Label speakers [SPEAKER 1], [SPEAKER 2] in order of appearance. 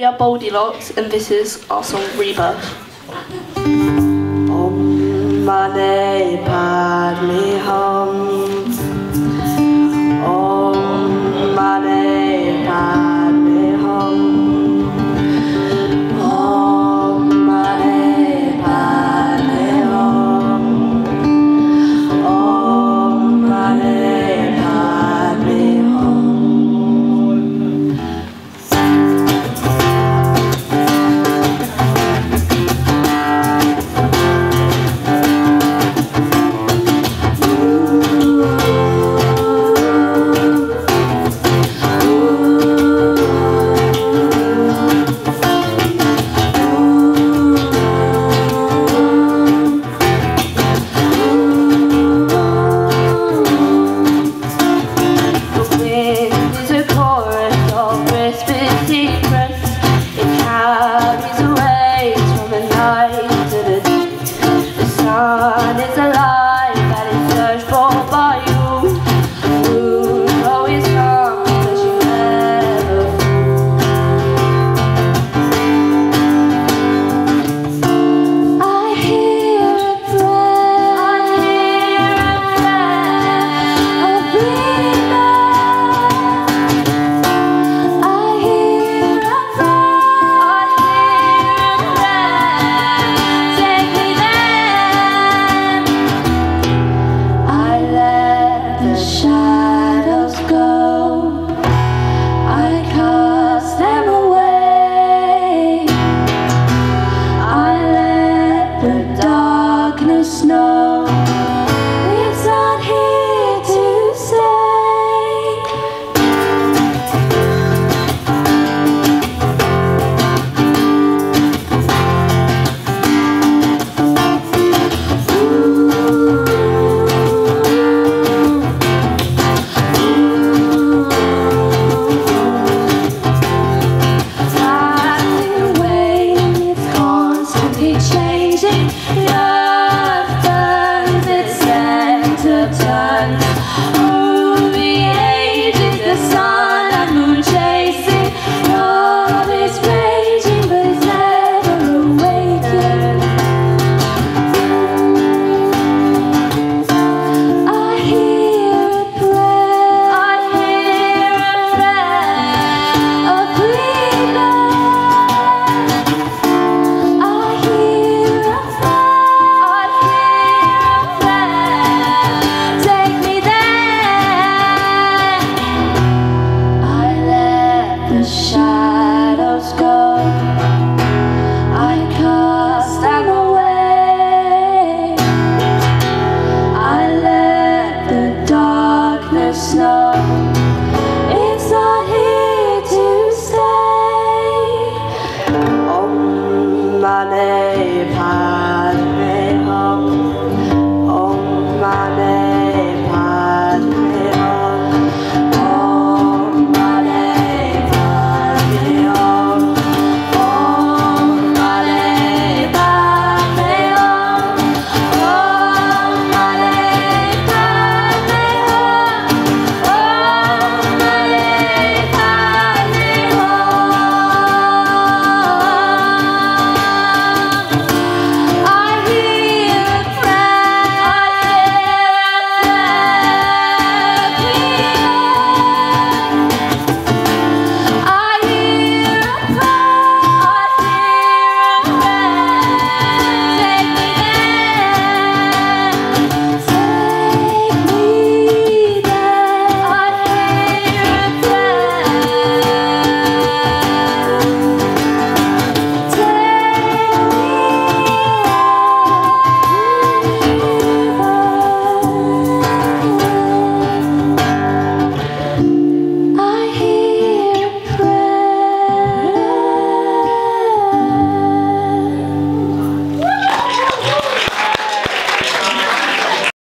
[SPEAKER 1] We are Boldilocks, and this is our song Rebirth.
[SPEAKER 2] Om Mani Padme Hum Yeah.